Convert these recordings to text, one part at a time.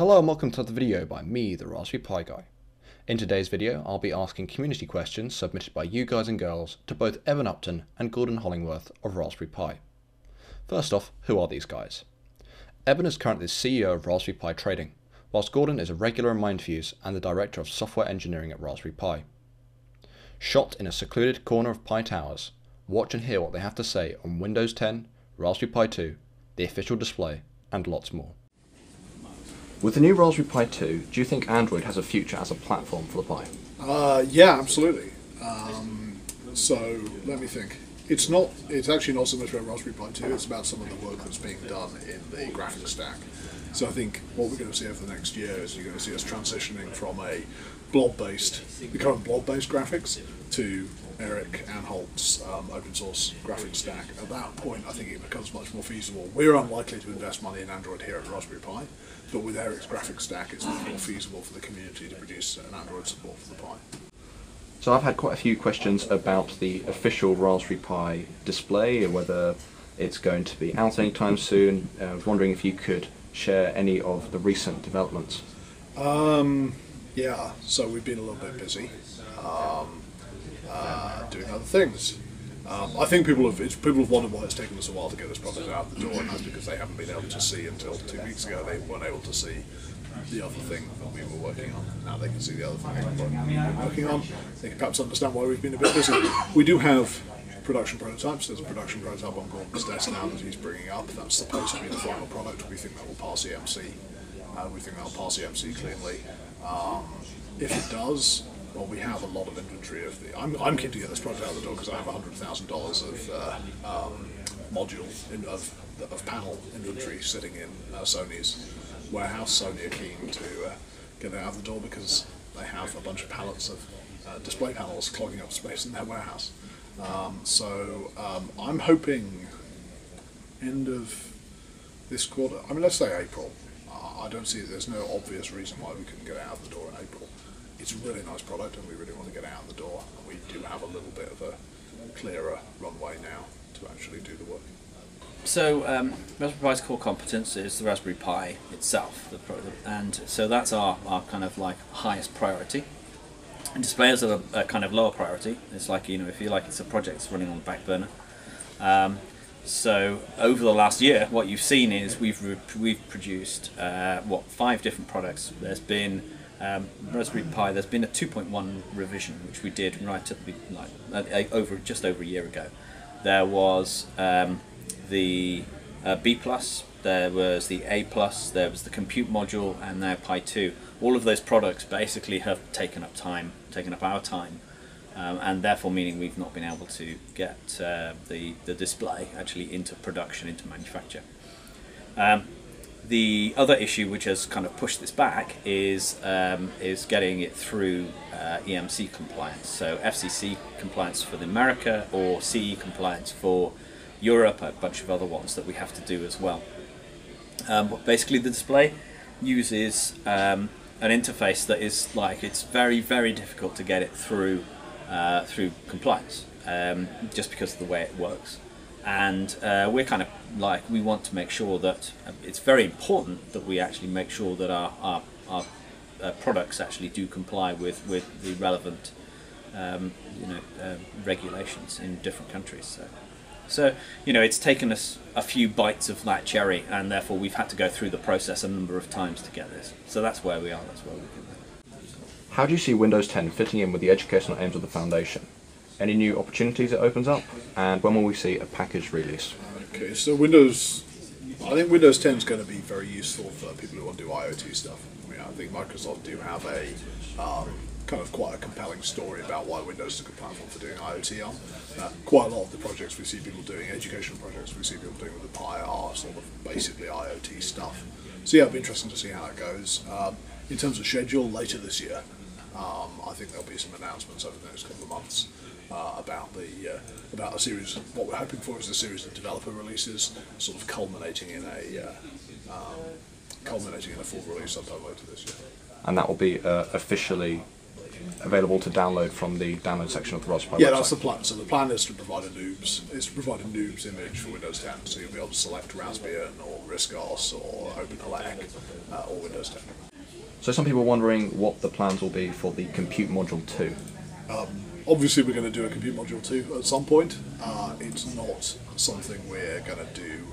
Hello and welcome to the video by me, the Raspberry Pi guy. In today's video, I'll be asking community questions submitted by you guys and girls to both Eben Upton and Gordon Hollingworth of Raspberry Pi. First off, who are these guys? Eben is currently the CEO of Raspberry Pi Trading, whilst Gordon is a regular in Mindfuse and the Director of Software Engineering at Raspberry Pi. Shot in a secluded corner of Pi Towers, watch and hear what they have to say on Windows 10, Raspberry Pi 2, the official display, and lots more. With the new Raspberry Pi 2, do you think Android has a future as a platform for the Pi? Uh, yeah, absolutely. Um, so let me think. It's not. It's actually not so much about Raspberry Pi 2. It's about some of the work that's being done in the graphics stack. So I think what we're going to see over the next year is you're going to see us transitioning from a blob-based, the current blob-based graphics, to Eric Anholt's um, open source graphics stack. At that point, I think it becomes much more feasible. We're unlikely to invest money in Android here at Raspberry Pi, but with Eric's graphics stack, it's much more feasible for the community to produce an Android support for the Pi. So I've had quite a few questions about the official Raspberry Pi display whether it's going to be out anytime soon. Uh, I was wondering if you could share any of the recent developments. Um, yeah, so we've been a little bit busy um, uh, doing other things. Um, I think people have people have wondered why it's taken us a while to get this product out the door, and that's because they haven't been able to see until two weeks ago. They weren't able to see the other thing that we were working on. Now they can see the other thing that been working on. They can perhaps understand why we've been a bit busy. We do have production prototypes. There's a production prototype on Gordon's desk now that he's bringing up. That's supposed to be the final product. We think that will pass EMC. Uh, we think that will pass EMC cleanly. Um, if it does, well, we have a lot of inventory of the. I'm, I'm keen to get this project out the door because I have hundred thousand dollars of uh, um, module in, of of panel inventory sitting in uh, Sony's warehouse. Sony are keen to uh, get it out of the door because they have a bunch of pallets of uh, display panels clogging up space in their warehouse. Um, so um, I'm hoping end of this quarter. I mean, let's say April. I don't see there's no obvious reason why we couldn't get out of the door in April. It's a really nice product, and we really want to get out of the door. And we do have a little bit of a clearer runway now to actually do the work. So um, Raspberry Pi's core competence is the Raspberry Pi itself, and so that's our, our kind of like highest priority. And displays are a, a kind of lower priority. It's like you know if you like it's a project that's running on the back burner. Um, so over the last year, what you've seen is we've we've produced uh, what five different products. There's been um, Raspberry Pi. There's been a 2.1 revision which we did right at the like over just over a year ago. There was um, the uh, B plus, there was the A plus, there was the compute module, and now Pi 2. All of those products basically have taken up time, taken up our time, um, and therefore meaning we've not been able to get uh, the, the display actually into production, into manufacture. Um, the other issue which has kind of pushed this back is um, is getting it through uh, EMC compliance. So FCC compliance for the America or CE compliance for Europe, a bunch of other ones that we have to do as well. Um, basically, the display uses um, an interface that is like it's very very difficult to get it through uh, through compliance, um, just because of the way it works. And uh, we're kind of like we want to make sure that uh, it's very important that we actually make sure that our our, our uh, products actually do comply with with the relevant um, you know uh, regulations in different countries. So. So, you know, it's taken us a few bites of that cherry, and therefore we've had to go through the process a number of times to get this. So that's where we are, that's where we can. How do you see Windows 10 fitting in with the educational aims of the Foundation? Any new opportunities it opens up? And when will we see a package release? Okay, so Windows, I think Windows 10 is going to be very useful for people who want to do IoT stuff. I, mean, I think Microsoft do have a um, kind of quite a compelling story about why Windows is a good platform for doing IoT on. Uh, quite a lot of the projects we see people doing, educational projects we see people doing with the Pi are sort of basically IoT stuff. So yeah, it'll be interesting to see how it goes. Um, in terms of schedule, later this year, um, I think there'll be some announcements over the next couple of months uh, about the uh, about a series. What we're hoping for is a series of developer releases, sort of culminating in a uh, um, culminating in a full release sometime later this year. And that will be uh, officially available to download from the download section of the Raspberry Yeah, website. that's the plan. So the plan is to provide a noobs is to provide a noobs image for Windows 10. So you'll be able to select Raspbian or RISC-OS or OpenELEC uh, or Windows 10. So some people are wondering what the plans will be for the Compute Module 2. Obviously, we're going to do a compute module 2 at some point. Uh, it's not something we're going to do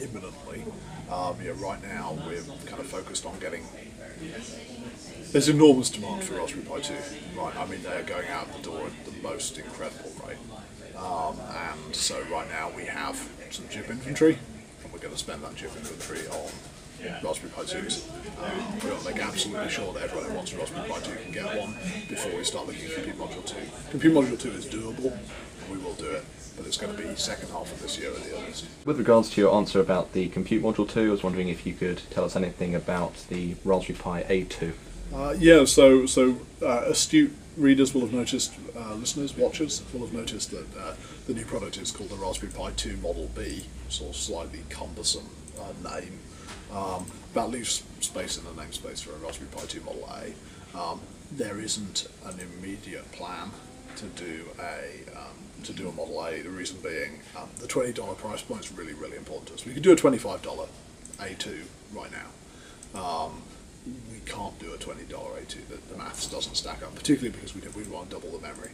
imminently. Um, yeah, right now we're kind of focused on getting. There's enormous demand for Raspberry Pi 2. Right, I mean they're going out the door at the most incredible rate. Um, and so right now we have some chip inventory, and we're going to spend that chip inventory on Raspberry Pi 2s. Um, we're going to make absolutely sure that everyone who wants a Raspberry Pi 2 can get one before we start looking at Compute Module 2. Compute Module 2 is doable, and we will do it, but it's going to be second half of this year at the earliest. With regards to your answer about the Compute Module 2, I was wondering if you could tell us anything about the Raspberry Pi A2. Uh, yeah, so so uh, astute readers will have noticed, uh, listeners, watchers will have noticed that uh, the new product is called the Raspberry Pi 2 Model B, sort of slightly cumbersome uh, name. Um, that leaves space in the namespace for a Raspberry Pi 2 Model A. Um, there isn't an immediate plan to do a um, to do a Model A. The reason being, um, the twenty dollar price point is really really important to us. We could do a twenty five dollar A2 right now. Um, we can't do a twenty dollar A2. The, the maths doesn't stack up, particularly because we we want double the memory.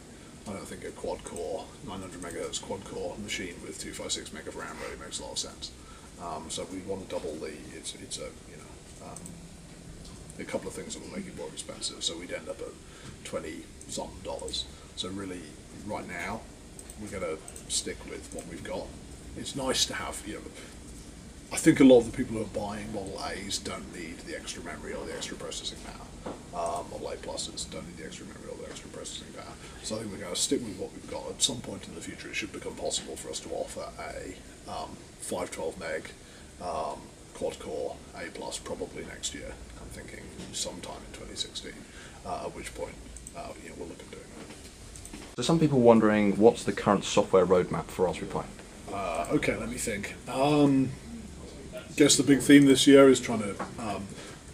I don't think a quad core, 900 megahertz quad core machine with 256 meg of RAM really makes a lot of sense. Um, so we want to double the. It's it's a you know um, a couple of things that will make it more expensive. So we'd end up at 20 some dollars. So really, right now, we're going to stick with what we've got. It's nice to have you know I think a lot of the people who are buying Model A's don't need the extra memory or the extra processing power. Um, Model A Pluses don't need the extra memory or the extra processing power. So I think we're going to stick with what we've got. At some point in the future, it should become possible for us to offer a um, 512 meg um, quad core A plus probably next year. Thinking sometime in 2016. Uh, at which point, uh, know, we'll look at doing that. So some people wondering what's the current software roadmap for Raspberry Pi? Uh, okay, let me think. Um, guess the big theme this year is trying to um,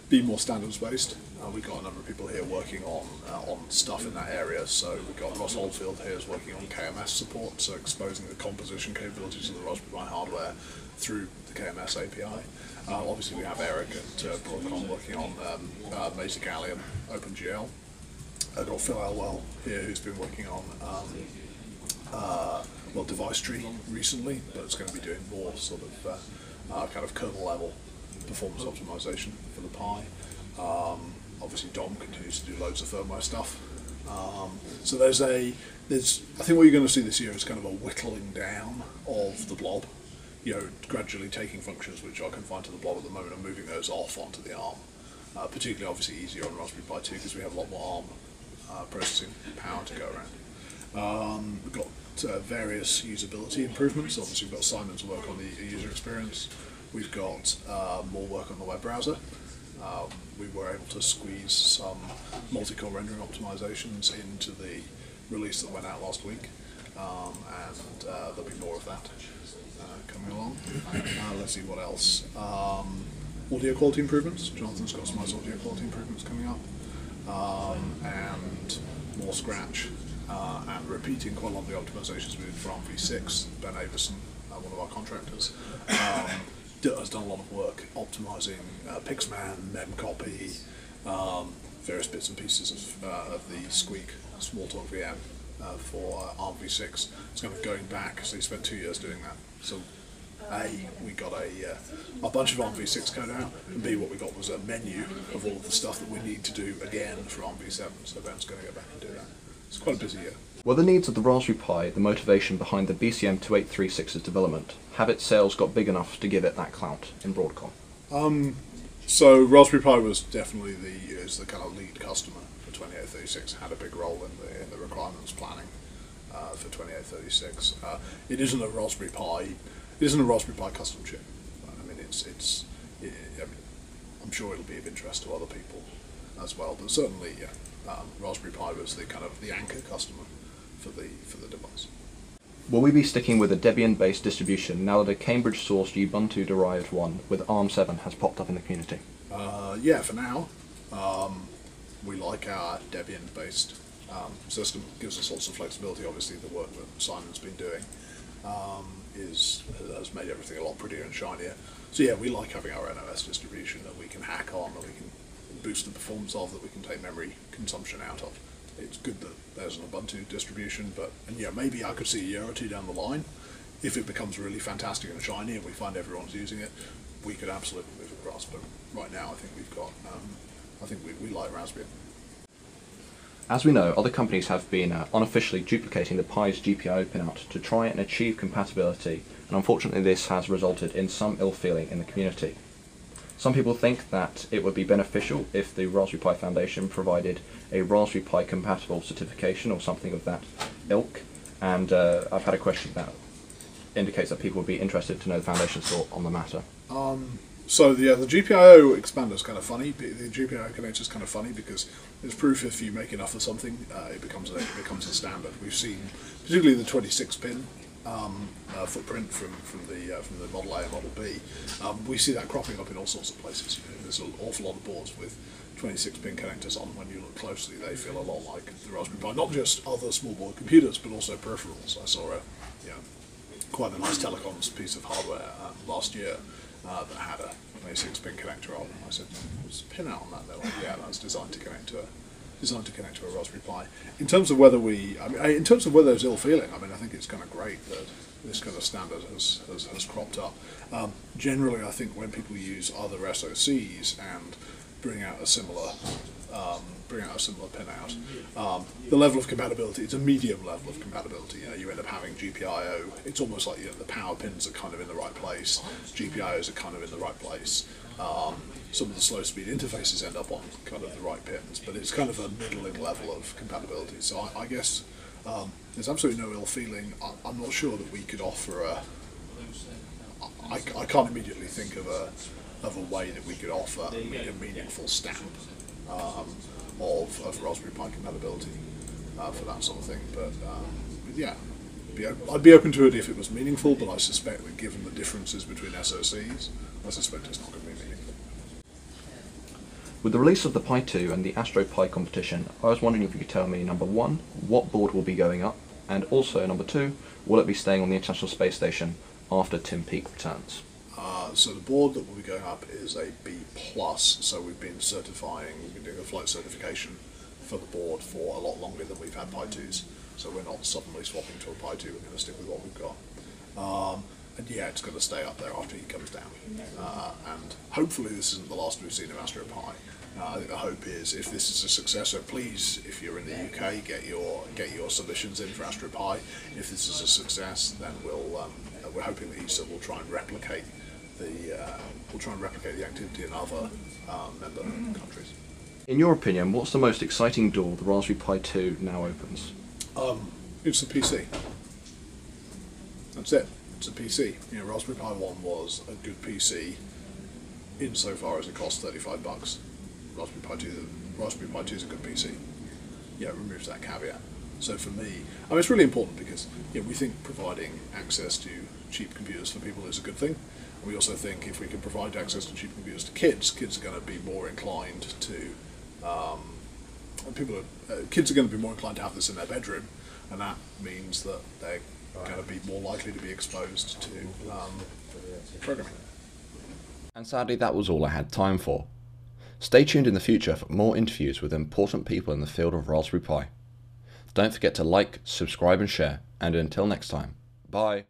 be more standards based. Uh, we've got a number of people here working on uh, on stuff in that area. So we've got Ross Oldfield here is working on KMS support, so exposing the composition capabilities of the Raspberry Pi hardware through the KMS API. Uh, obviously, we have Eric at uh, Broadcom working on um, uh, Mesa Gallium OpenGL. I've got Phil Elwell here who's been working on um, uh, well device tree recently, but it's going to be doing more sort of uh, uh, kind of kernel level performance optimization for the Pi. Um, obviously, Dom continues to do loads of firmware stuff. Um, so there's a there's I think what you're going to see this year is kind of a whittling down of the blob. You know, gradually taking functions which are confined to the blob at the moment and moving those off onto the ARM. Uh, particularly, obviously, easier on Raspberry Pi 2 because we have a lot more ARM uh, processing power to go around. Um, we've got uh, various usability improvements. Obviously, we've got Simon's work on the user experience. We've got uh, more work on the web browser. Um, we were able to squeeze some multi-core rendering optimizations into the release that went out last week, um, and uh, there'll be more of that uh, coming along. Uh, let's see what else. Um, audio quality improvements. Jonathan's got some nice audio quality improvements coming up um, and more scratch uh, and repeating quite a lot of the optimizations we did for ARM v6. Ben Avison, uh, one of our contractors, um, has done a lot of work optimizing uh, Pixman, Memcopy, um, various bits and pieces of, uh, of the Squeak Smalltalk VM uh, for uh, ARM v6. It's kind of going back, so he spent two years doing that. So a, we got a, uh, a bunch of ARM v6 code out, and B, what we got was a menu of all of the stuff that we need to do again for ARM v7, so Ben's going to go back and do that. It's quite a busy year. Were the needs of the Raspberry Pi the motivation behind the BCM 2836's development? Have its sales got big enough to give it that clout in Broadcom? So Raspberry Pi was definitely the is the kind of lead customer for 2836. Had a big role in the in the requirements planning uh, for 2836. Uh, it isn't a Raspberry Pi. It isn't a Raspberry Pi custom chip. I mean, it's it's. It, I mean, I'm sure it'll be of interest to other people as well. But certainly, yeah, um, Raspberry Pi was the kind of the anchor customer for the for the device. Will we be sticking with a Debian-based distribution now that a Cambridge-sourced Ubuntu-derived one with ARM7 has popped up in the community? Uh, yeah, for now, um, we like our Debian-based um, system. Gives us lots of flexibility. Obviously, the work that Simon's been doing um, is has made everything a lot prettier and shinier. So yeah, we like having our NOS distribution that we can hack on, that we can boost the performance of, that we can take memory consumption out of. It's good that there's an Ubuntu distribution, but and yeah, maybe I could see a year or two down the line, if it becomes really fantastic and shiny and we find everyone's using it, we could absolutely move across. But right now, I think we've got, um, I think we, we like Raspbian. As we know, other companies have been uh, unofficially duplicating the Pi's GPIO pinout to try and achieve compatibility, and unfortunately this has resulted in some ill feeling in the community. Some people think that it would be beneficial if the Raspberry Pi Foundation provided a Raspberry Pi compatible certification or something of that ilk, and uh, I've had a question that indicates that people would be interested to know the Foundation's thought on the matter. Um, so yeah, the GPIO expander is kind of funny. The GPIO connector is kind of funny because it's proof if you make enough of something, uh, it becomes a, it becomes a standard. We've seen particularly the 26 pin um, uh, footprint from from the uh, from the Model A and Model B. Um, we see that cropping up in all sorts of places. You know, there's an awful lot of boards with 26 pin connectors on. When you look closely, they feel a lot like the Raspberry Pi. Not just other small board computers, but also peripherals. I saw a know, quite a nice telecoms piece of hardware uh, last year uh, that had a 26 pin connector on. I said, "There's a pin out on that?" They're like, "Yeah, that's designed to connect to a designed to connect to a Raspberry Pi." In terms of whether we, I mean, in terms of whether there's ill feeling, I mean, I think it's kind of great that this kind of standard has has, has cropped up. Um, generally, I think when people use other SoCs and bring out a similar um, bring out a similar pin out. Um, the level of compatibility, it's a medium level of compatibility. You know, you end up having GPIO. It's almost like you know, the power pins are kind of in the right place. GPIOs are kind of in the right place. Um, some of the slow speed interfaces end up on kind of the right pins, but it's kind of a middling level of compatibility. So I, I guess um, there's absolutely no ill feeling. I, I'm not sure that we could offer a. I, I can't immediately think of a of a way that we could offer a meaningful stamp. Um, of, of Raspberry Pi compatibility uh, for that sort of thing. But, um, but yeah, be I'd be open to it if it was meaningful, but I suspect that given the differences between SoCs, I suspect it's not going to be meaningful. With the release of the Pi 2 and the Astro Pi competition, I was wondering if you could tell me, number one, what board will be going up, and also, number two, will it be staying on the International Space Station after Tim Peake returns? Uh, so the board that will be going up is a B plus. So we've been certifying, we've been doing a flight certification for the board for a lot longer than we've had Pi twos. So we're not suddenly swapping to a Pi two. We're going to stick with what we've got. Um, and yeah, it's going to stay up there after he comes down. Uh, and hopefully this isn't the last we've seen of Astro Pi. Uh, I think the hope is if this is a success, so please, if you're in the UK, get your get your submissions in for Astro Pi. If this is a success, then we'll um, we're hoping that ESA will try and replicate the uh, we'll try and replicate the activity in other um, member countries. In your opinion, what's the most exciting door the Raspberry Pi 2 now opens? Um, it's a PC. That's it. It's a PC. You know, Raspberry Pi 1 was a good PC insofar as it cost 35 bucks. Raspberry Pi 2, the Raspberry Pi 2 is a good PC. Yeah, it removes that caveat. So for me, I mean, it's really important because you know, we think providing access to cheap computers for people is a good thing. We also think if we can provide access to cheap computers to kids, kids are going to be more inclined to. Um, people, are, uh, kids are going to be more inclined to have this in their bedroom, and that means that they're going to be more likely to be exposed to um, programming. And sadly, that was all I had time for. Stay tuned in the future for more interviews with important people in the field of Raspberry Pi. Don't forget to like, subscribe, and share. And until next time, bye.